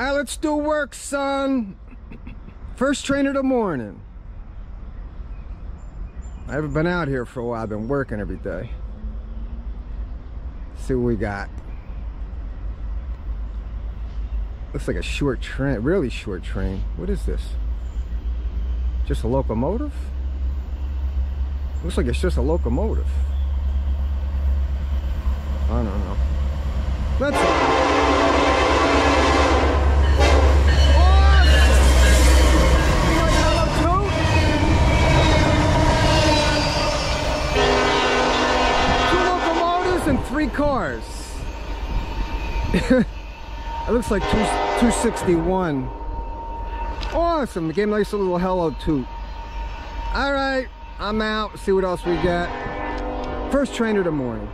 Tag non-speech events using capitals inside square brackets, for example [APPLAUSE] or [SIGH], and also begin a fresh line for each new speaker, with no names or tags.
All right, let's do work, son. First train of the morning. I haven't been out here for a while. I've been working every day. see what we got. Looks like a short train, really short train. What is this? Just a locomotive? Looks like it's just a locomotive. I don't know. Let's. Two three cars. [LAUGHS] it looks like two, 261. Awesome. Gave a nice little hello toot. All right, I'm out. See what else we got. First train of the morning.